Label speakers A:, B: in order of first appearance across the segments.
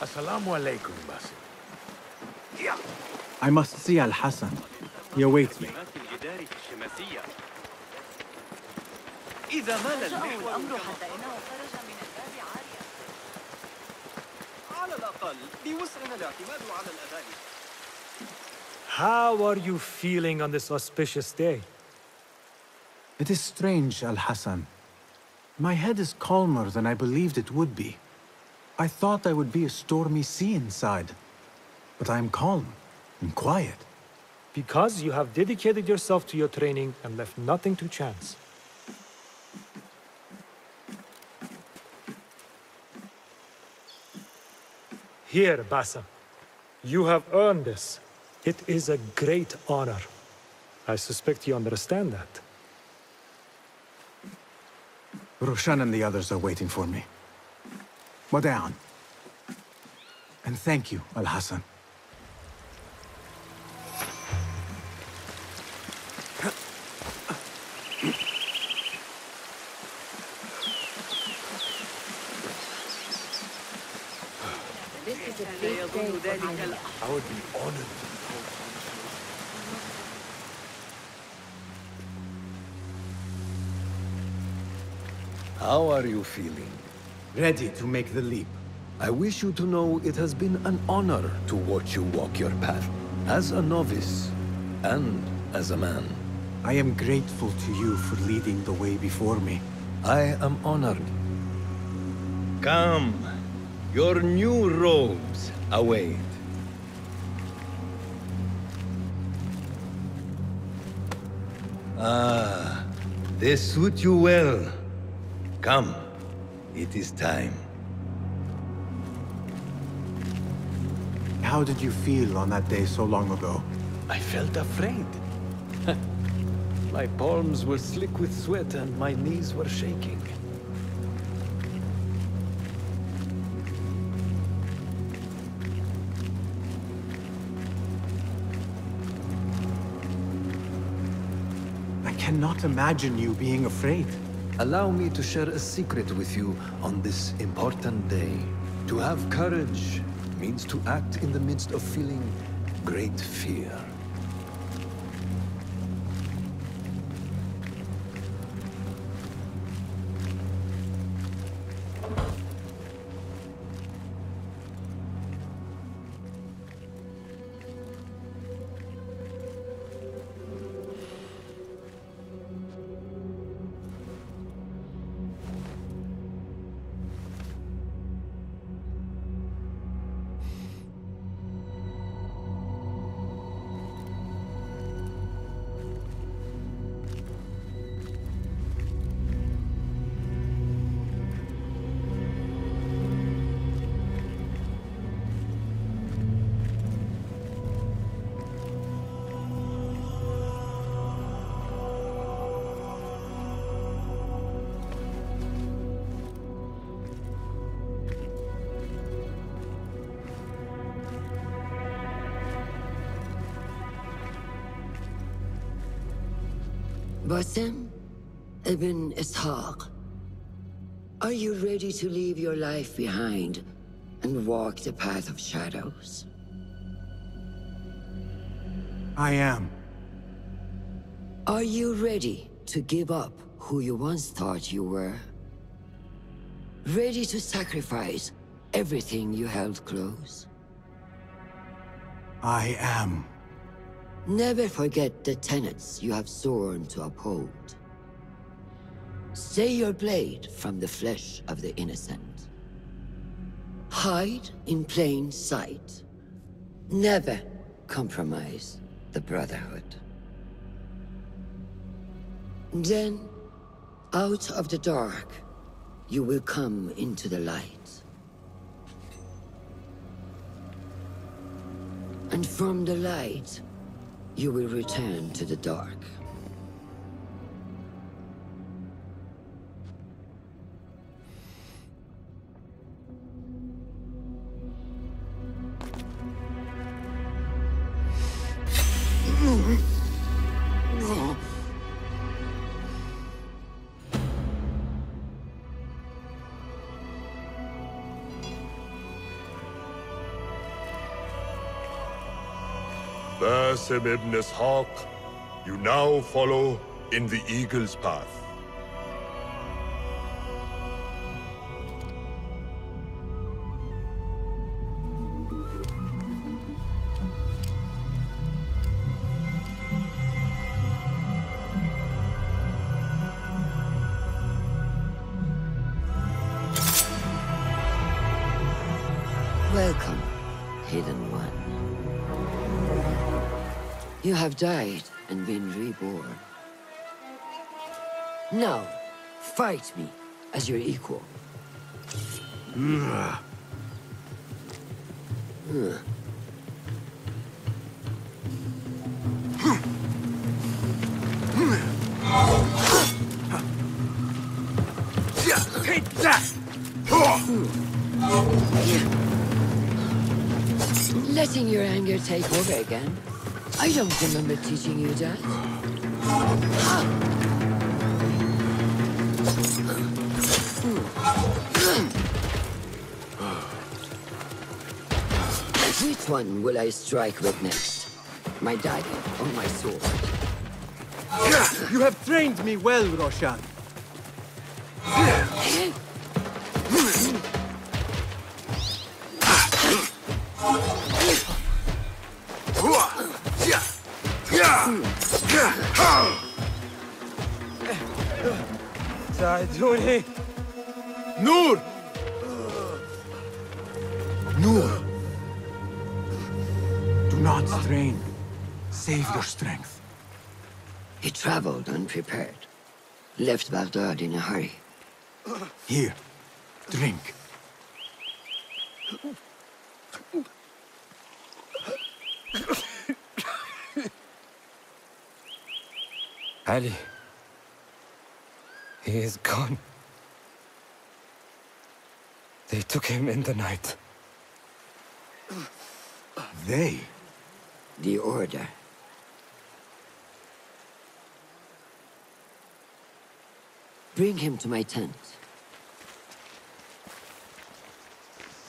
A: Assalamu alaikum, Basim.
B: I must see Al-Haytham. He awaits me.
C: How are you feeling on this auspicious day?
B: It is strange, Al Haytham. My head is calmer than I believed it would be. I thought there would be a stormy sea inside. But I am calm and quiet.
C: Because you have dedicated yourself to your training and left nothing to chance. Here, Basim. You have earned this. It is a great honor. I suspect you understand that.
B: Roshan and the others are waiting for me. Wada'an. And thank you, Al
D: feeling?
B: Ready to make the leap.
D: I wish you to know it has been an honor to watch you walk your path. As a novice, and as a man.
B: I am grateful to you for leading the way before me.
D: I am honored. Come. Your new robes await. Ah, they suit you well. Come. It is time.
B: How did you feel on that day so long ago?
D: I felt afraid. my palms were slick with sweat and my knees were shaking.
B: I cannot imagine you being afraid.
D: Allow me to share a secret with you on this important day. To have courage means to act in the midst of feeling great fear.
E: Basim ibn Ishaq, are you ready to leave your life behind and walk the path of shadows?
B: I am.
E: Are you ready to give up who you once thought you were? Ready to sacrifice everything you held close?
B: I am.
E: Never forget the tenets you have sworn to uphold. Stay your blade from the flesh of the innocent. Hide in plain sight. Never compromise the Brotherhood. Then, out of the dark, you will come into the light. And from the light, you will return to the dark.
F: Basim ibn Ishaq, you now follow in the Eagle's path.
E: Welcome, Hidden One. You have died and been reborn. Now, fight me as your equal.
A: Take that!
E: Letting your anger take over again? I don't remember teaching you that. Which one will I strike with next? My dagger or my sword?
B: You have trained me well, Roshan. Nuri! Nur! Do not strain. Save your strength.
E: He traveled unprepared. Left Baghdad in a hurry.
B: Here, drink.
G: Ali. He is gone. They took him in the night.
B: They?
E: The Order. Bring him to my tent.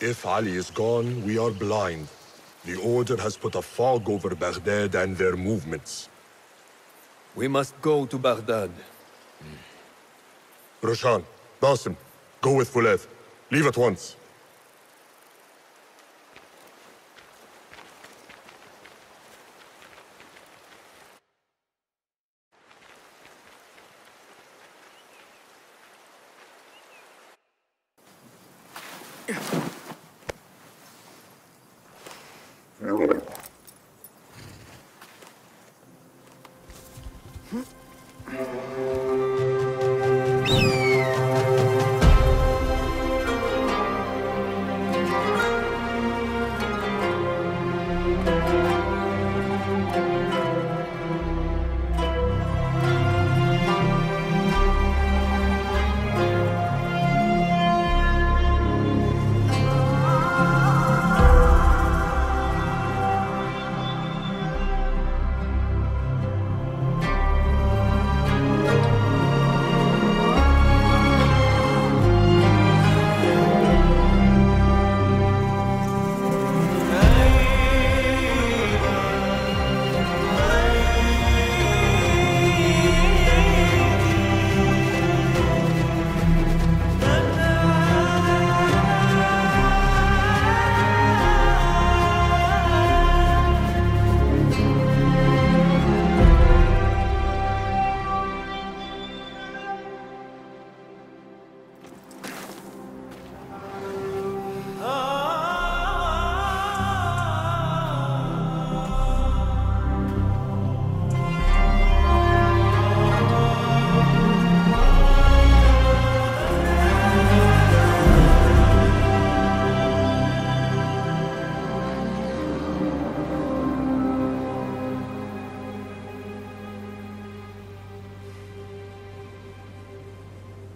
F: If Ali is gone, we are blind. The Order has put a fog over Baghdad and their movements.
D: We must go to Baghdad. Hmm.
F: Roshan, Basim, go with Fuladh. Leave at once.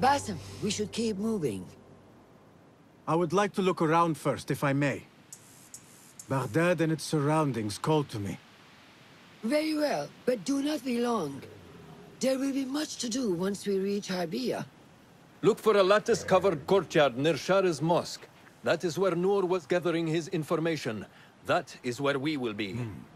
E: Basim, we should keep moving.
B: I would like to look around first, if I may. Baghdad and its surroundings call to me.
E: Very well, but do not be long. There will be much to do once we reach Harbiya.
D: Look for a lattice-covered courtyard near Shah's mosque. That is where Noor was gathering his information. That is where we will be.
B: Hmm.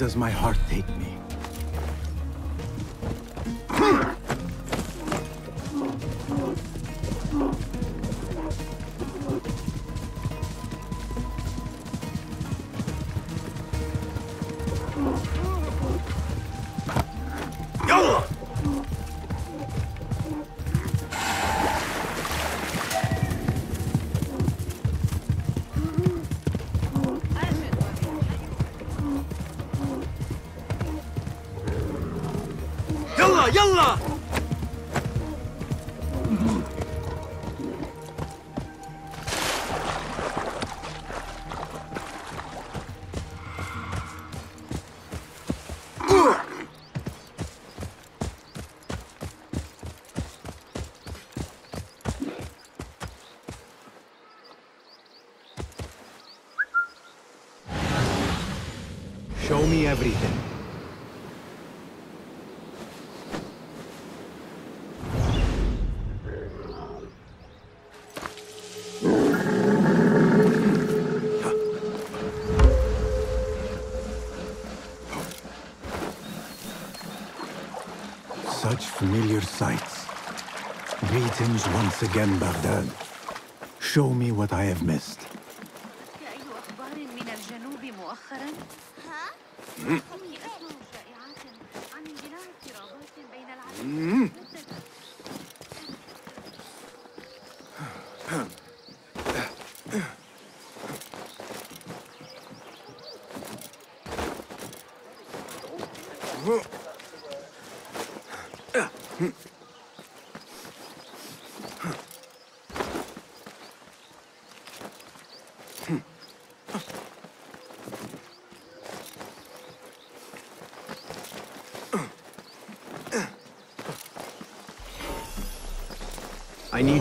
B: Does my heart take me? Everything. Such familiar sights. Greetings once again, Baghdad. Show me what I have missed.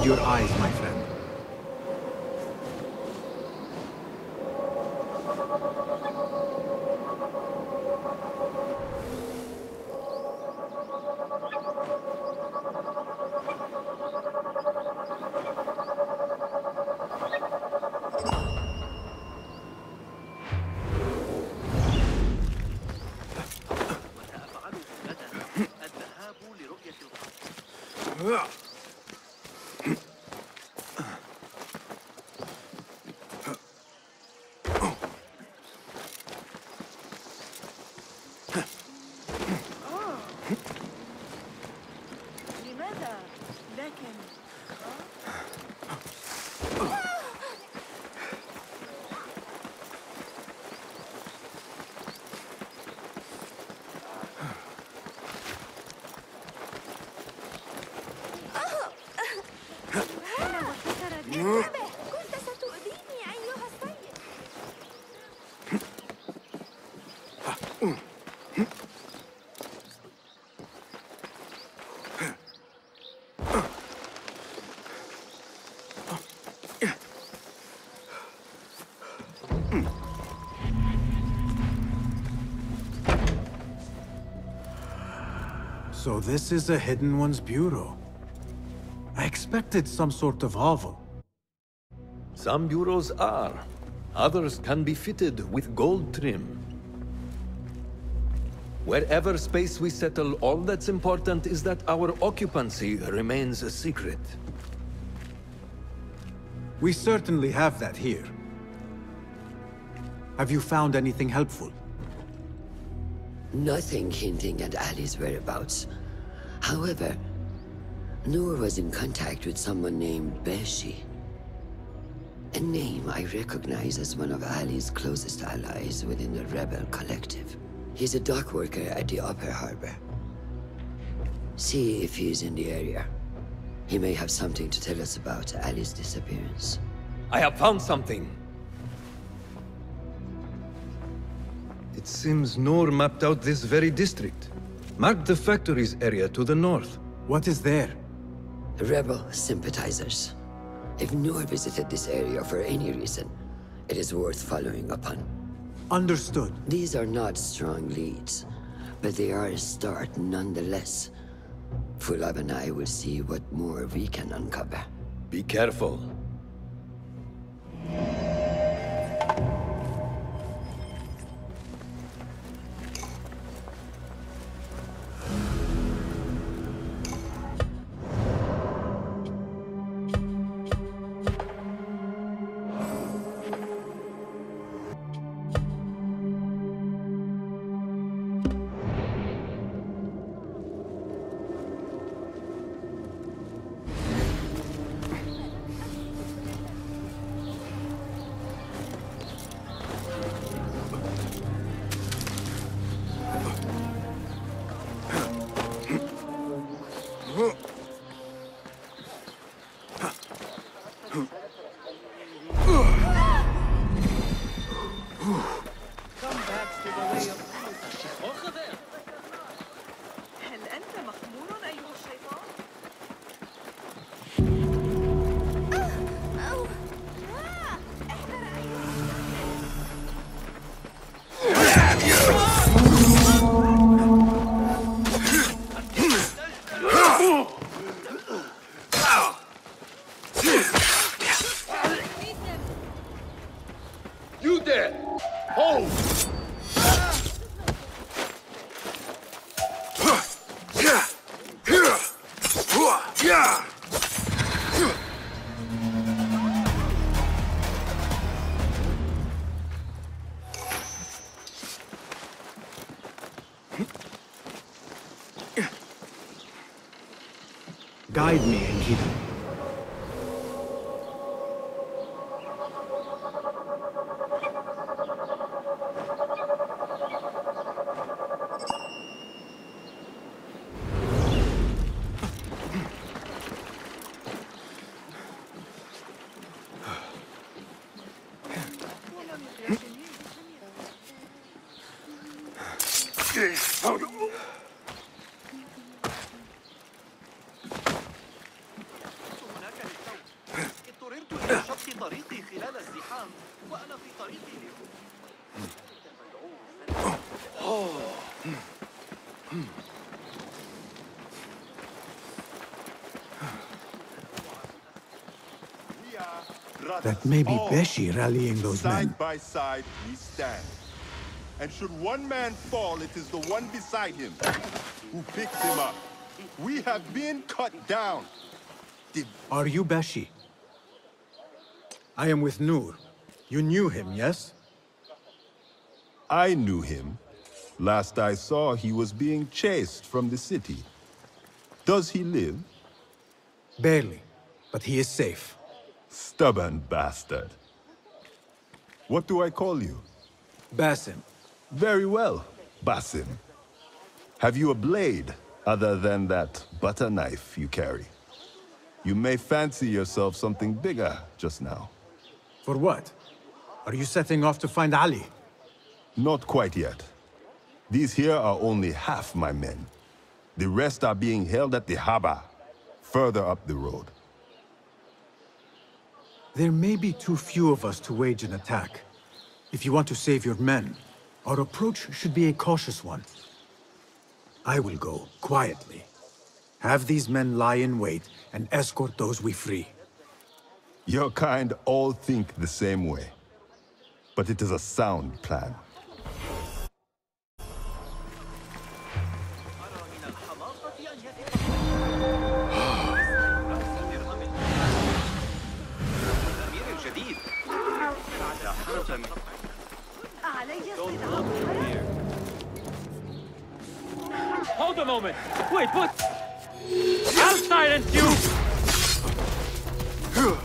B: your eyes, my friend.
H: Ugh.
B: So this is a Hidden One's bureau. I expected some sort of hovel.
D: Some bureaus are. Others can be fitted with gold trim. Wherever space we settle, all that's important is that our occupancy remains a secret.
B: We certainly have that here. Have you found anything helpful?
E: Nothing hinting at Ali's whereabouts. However, Noor was in contact with someone named Beshi. A name I recognize as one of Ali's closest allies within the Rebel Collective. He's a dock worker at the Upper Harbor. See if he's in the area. He may have something to tell us about Ali's disappearance.
D: I have found something! It seems Noor mapped out this very district. Marked the factories area to the north.
B: What is there?
E: Rebel sympathizers. If Noor visited this area for any reason, it is worth following up on.
B: Understood.
E: These are not strong leads, but they are a start nonetheless. Fuladh and I will see what more we can uncover.
D: Be careful. Whew.
B: Guide me, Enkidu. That may be Beshi rallying those men.
I: Side by side, we stand. And should one man fall, it is the one beside him who picks him up. We have been cut down.
B: Are you Beshi? I am with Nur. You knew him, yes?
I: I knew him. Last I saw, he was being chased from the city. Does he live?
B: Barely, but he is safe.
I: Stubborn bastard. What do I call you?
B: Basim.
I: Very well, Basim. Have you a blade other than that butter knife you carry? You may fancy yourself something bigger just now.
B: For what? Are you setting off to find Ali?
I: Not quite yet. These here are only half my men. The rest are being held at the Haba, further up the road.
B: There may be too few of us to wage an attack. If you want to save your men, our approach should be a cautious one. I will go, quietly. Have these men lie in wait and escort those we free.
I: Your kind all think the same way. But it is a sound plan.
C: Hold a moment! Wait, what? I'll silence you!
A: You!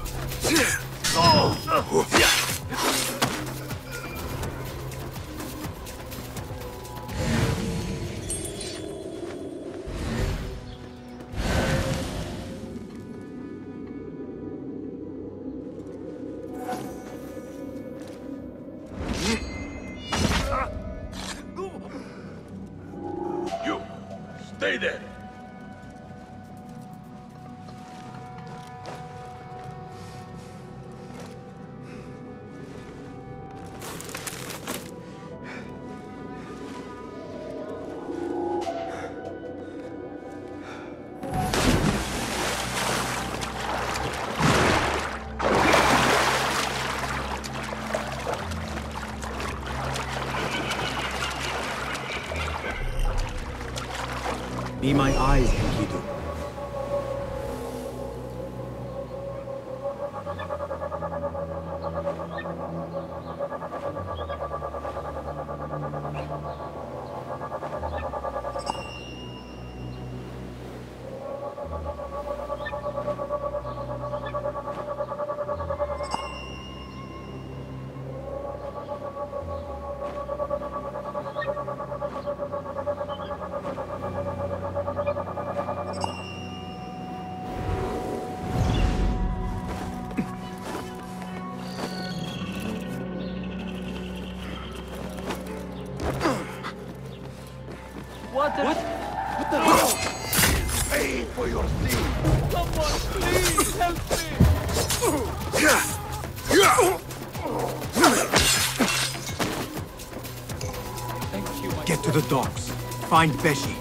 B: My eyes, Find Beshi.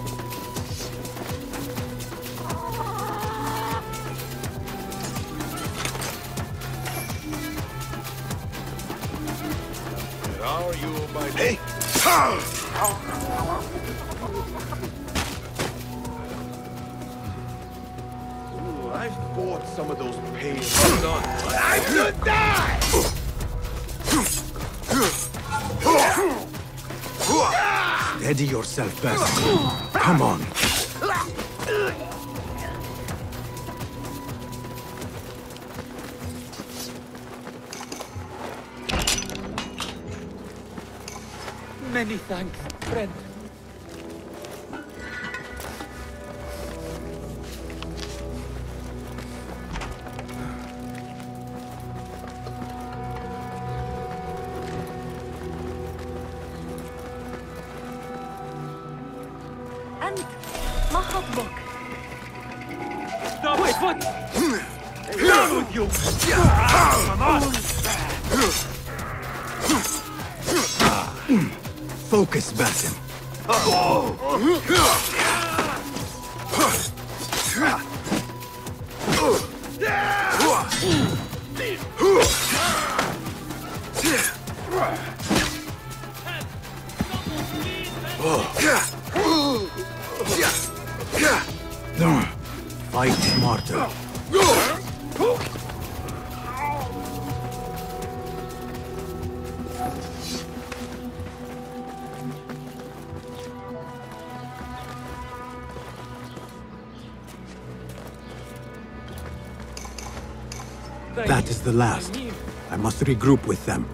A: Where are you, my... Hey! I've fought some of those pains. I should die!
B: Steady yourself, Basim. Come on.
J: Many thanks, friend.
B: Focus, Basim. Oh. Last. I must regroup with them.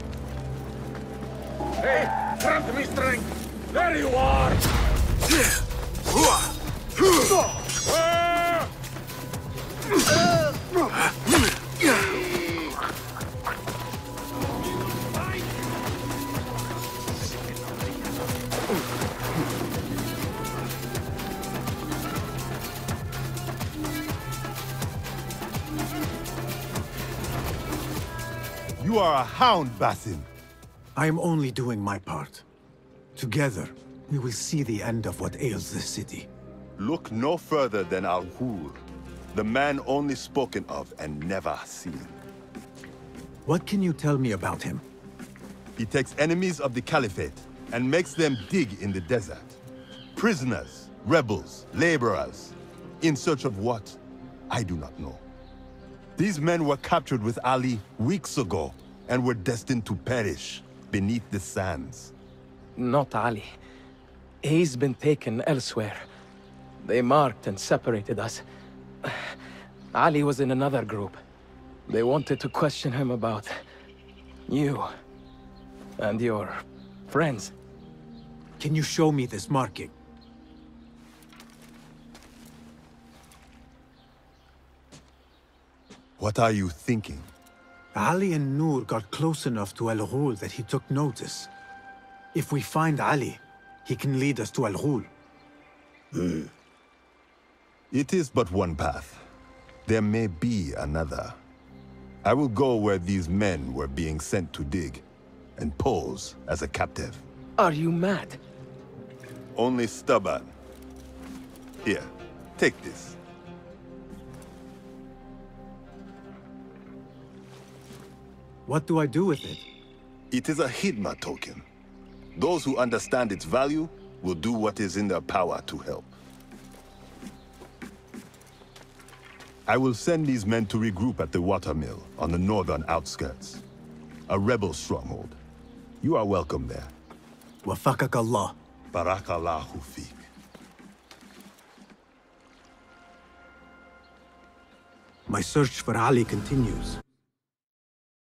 A: Hey, grant me strength! There you are!
I: Hound, Basim.
B: I am only doing my part. Together, we will see the end of what ails this city.
I: Look no further than Al-Ghul, the man only spoken of and never seen.
B: What can you tell me about him?
I: He takes enemies of the Caliphate and makes them dig in the desert. Prisoners, rebels, laborers. In search of what? I do not know. These men were captured with Ali weeks ago and were destined to perish beneath the sands.
J: Not Ali. He's been taken elsewhere. They marked and separated us. Ali was in another group. They wanted to question him about... you. And your... friends.
B: Can you show me this marking?
I: What are you thinking?
B: Ali and Noor got close enough to Al Ghul that he took notice. If we find Ali, he can lead us to Al Ghul. Hmm.
I: It is but one path. There may be another. I will go where these men were being sent to dig, and pose as a captive.
J: Are you mad?
I: Only stubborn. Here, take this.
B: What do I do with it?
I: It is a Hidma token. Those who understand its value will do what is in their power to help. I will send these men to regroup at the watermill on the northern outskirts. A rebel stronghold. You are welcome there.
B: Wafakak Allah.
I: Barakallahu fiq.
B: My search for Ali continues.